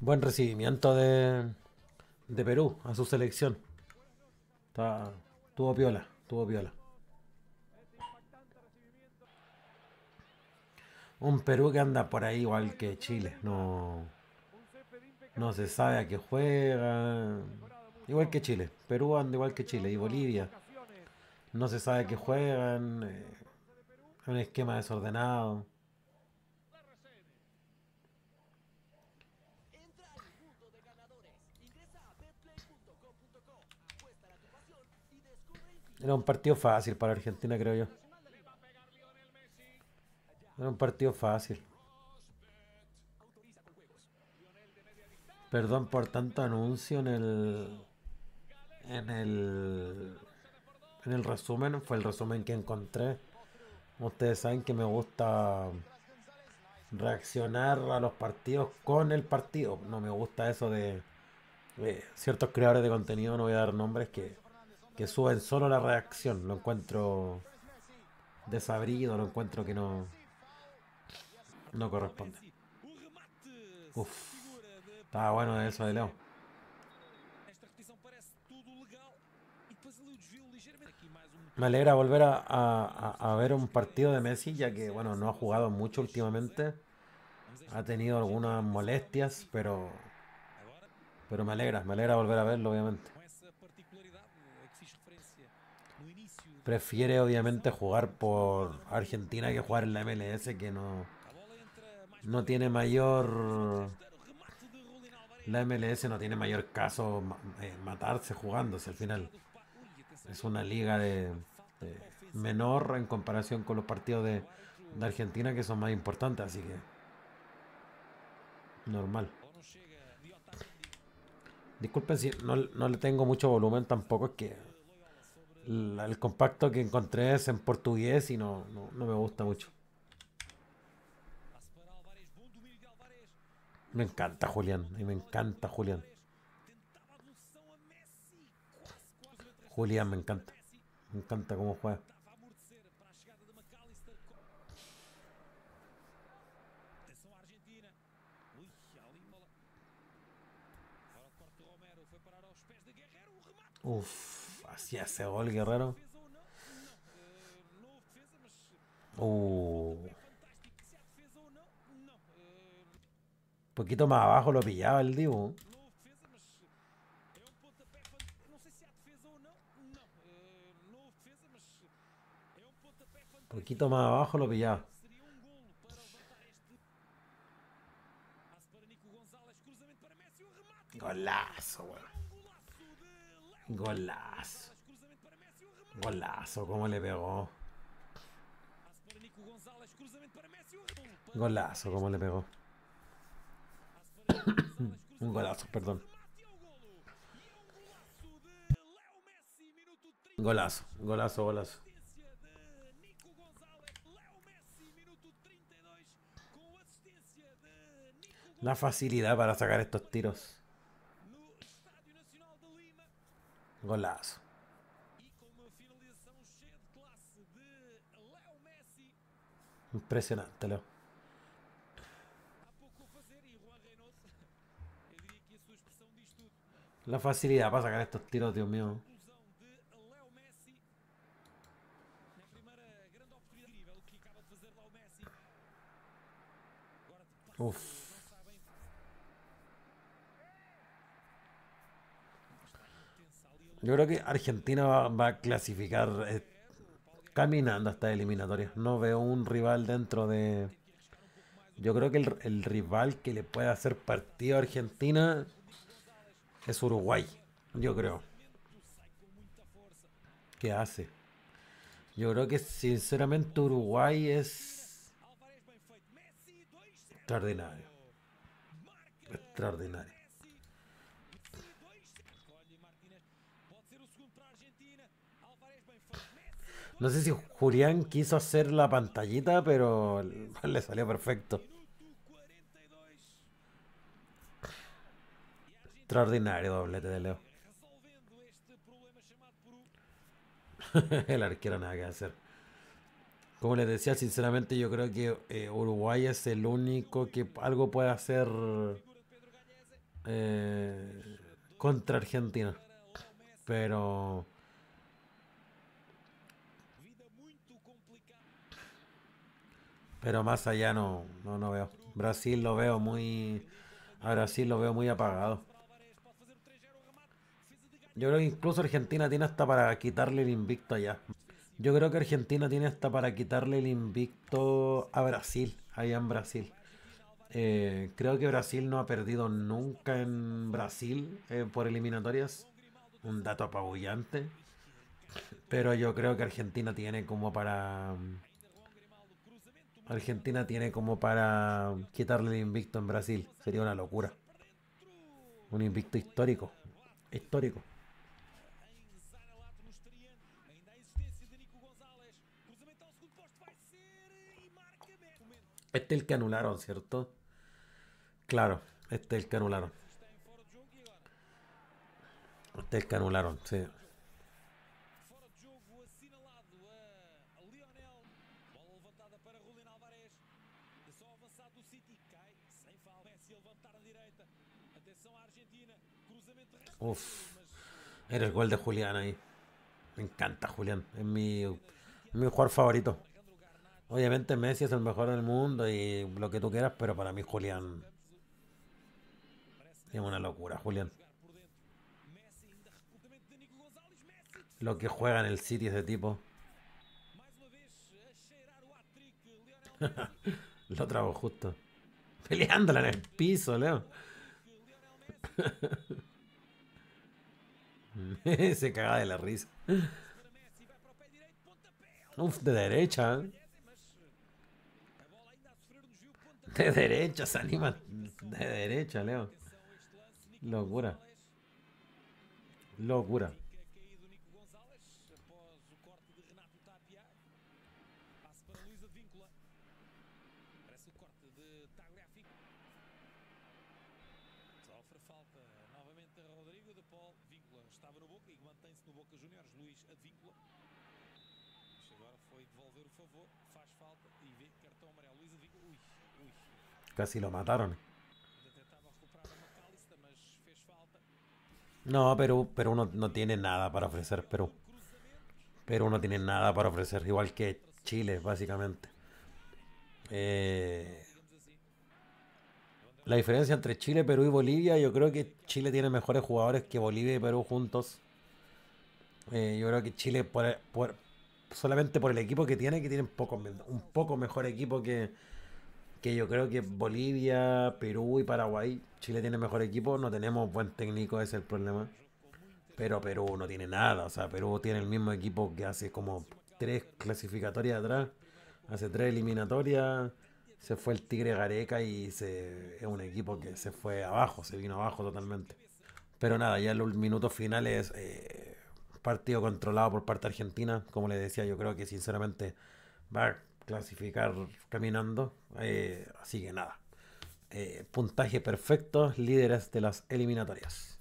Buen recibimiento de, de Perú a su selección. Está, tuvo piola, tuvo piola. Un Perú que anda por ahí igual que Chile. No, no se sabe a qué juega. Igual que Chile. Perú anda igual que Chile y Bolivia. No se sabe a qué juegan. eh, un esquema desordenado. Era un partido fácil para Argentina, creo yo. Era un partido fácil. Perdón por tanto anuncio en el. En el. En el resumen. Fue el resumen que encontré. Ustedes saben que me gusta reaccionar a los partidos con el partido. No me gusta eso de, de ciertos creadores de contenido, no voy a dar nombres, que, que suben solo la reacción. Lo encuentro desabrido, lo encuentro que no, no corresponde. Uf, estaba bueno eso de Leo. Me alegra volver a, a- ver un partido de Messi, ya que bueno, no ha jugado mucho últimamente. Ha tenido algunas molestias, pero, pero me alegra, me alegra volver a verlo, obviamente. Prefiere obviamente jugar por Argentina que jugar en la MLS, que no, no tiene mayor... La MLS no tiene mayor caso eh, matarse jugándose al final. Es una liga de, menor en comparación con los partidos de, Argentina que son más importantes, así que normal. Disculpen si no, no le tengo mucho volumen tampoco, es que el compacto que encontré es en portugués y no, no, me gusta mucho. Me encanta Julián, y me encanta Julián. Julián me encanta, me encanta cómo juega. Uf, hacía ese gol Guerrero. Uh, poquito más abajo lo pillaba el Dibu. Poquito más abajo lo pillaba. Golazo, weón. Golazo. Gonzalez, cruzamento para Messi, o remate. Golazo, cómo le pegó. Golazo, cómo le pegó. Un golazo, perdón. remate o golo. É golaço de Léo Messi, minuto 30. Golazo, golazo, golazo. Assistência de Nico Gonzalez, Léo Messi, minuto 32, com assistência de Nico La facilidad para sacar estos tiros. Golazo. Diz tudo. La facilidad para sacar estos tiros, Dios mío. Uf. Yo creo que Argentina va, va a clasificar eh, caminando hasta eliminatorias. No veo un rival dentro de... Yo creo que el, el rival que le puede hacer partido a Argentina es Uruguay. Yo creo. ¿Qué hace? Yo creo que sinceramente Uruguay es Álvarez bem feito. Messi 2-0. extraordinario. Extraordinario. Messi 2-0. Olha, Martínez. Pode ser o segundo para a Argentina. Álvarez bem feito. Messi No sé si Julián quiso hacer la pantallita, pero le salió perfecto. minuto 42. Extraordinario doblete de Leo. El arquero nada que hacer. Como les decía, sinceramente yo creo que eh, Uruguay es el único que algo puede hacer eh, contra Argentina. Pero pero más allá no, no, no veo. Brasil lo veo muy a Brasil lo veo muy apagado. Álvares pode fazer o 3-0 o remate. Defesa de Garcia. Yo creo que incluso Argentina tiene hasta para quitarle el invicto allá. Yo creo que Argentina tiene hasta para quitarle el invicto a Brasil, allá en Brasil. Eh, creo que Brasil no ha perdido nunca en Brasil eh, por eliminatorias. Un dato apabullante. Pero yo creo que Argentina tiene como para... Argentina tiene como para quitarle el invicto en Brasil. Sería una locura. Un invicto histórico. Histórico. Este es el que anularon, ¿cierto? Claro, este es el que anularon. Este es el que anularon, sí. Avançado do City. Cai sem falta. Messi a levantar a direita. Atenção à Argentina. Cruzamento de resto. Uf, era el gol de Julián ahí. Me encanta Julián, es mi, mi jugador favorito. Obviamente Messi es el mejor del mundo y lo que tú quieras, pero para mí Julián es una locura, Julián. Lo que juega en el City ese tipo. Lo trago justo. Peleándola en el piso, Leo. Se caga de la risa. Uf, de derecha. ¿eh? De derecha, se anima. De derecha, Leo. Locura. Locura. Sofre falta novamente a Rodrigo de Paul. Víncula estava no Boca e mantém-se no Boca Juniors. Luís Advíncula. Mas agora foi devolver o favor. Faz falta e vê cartão amarelo. Luís Advíncula. Ui, ui. Casi lo mataron. A. No, Perú, Perú no, no tiene nada para ofrecer, Perú. Perú no tiene nada para ofrecer, igual que Chile, básicamente. Eh. La diferencia entre Chile, Perú y Bolivia, yo creo que Chile tiene mejores jugadores que Bolivia y Perú juntos. Eh, yo creo que Chile, por, por- solamente por el equipo que tiene, que tiene un poco, mejor equipo que, que yo creo que Bolivia, Perú y Paraguay. Chile tiene mejor equipo, no tenemos buen técnico, ese es el problema. Pero Perú no tiene nada, o sea, Perú tiene el mismo equipo que hace como tres clasificatorias atrás, hace tres eliminatorias, se fue el Tigre Gareca y se, es un equipo que se fue abajo, se vino abajo totalmente. Pero nada, ya los minutos finales, eh, partido controlado por parte Argentina, como les decía, yo creo que sinceramente va a clasificar caminando, eh, así que nada. Eh, puntaje perfecto, líderes de las eliminatorias.